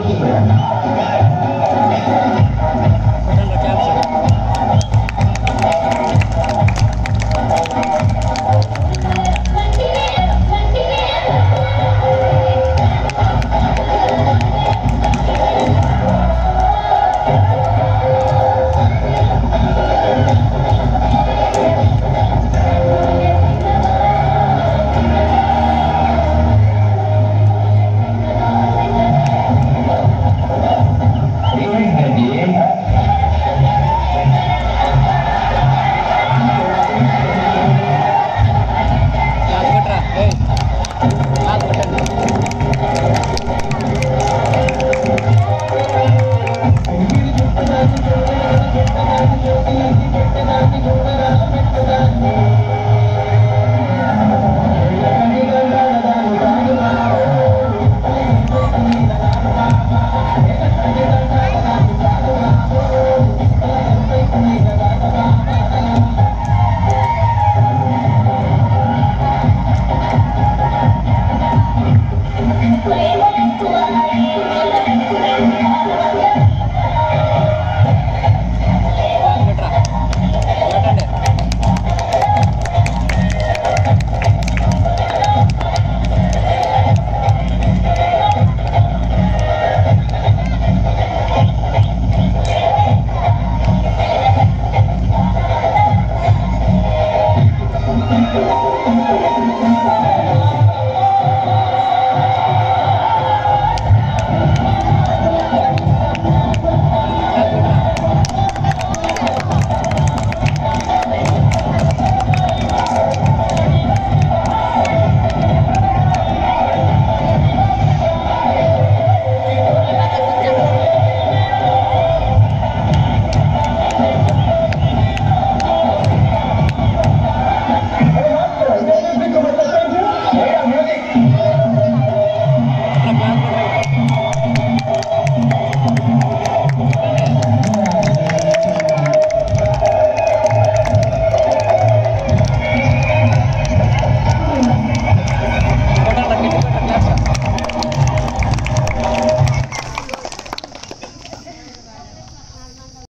Obrigado.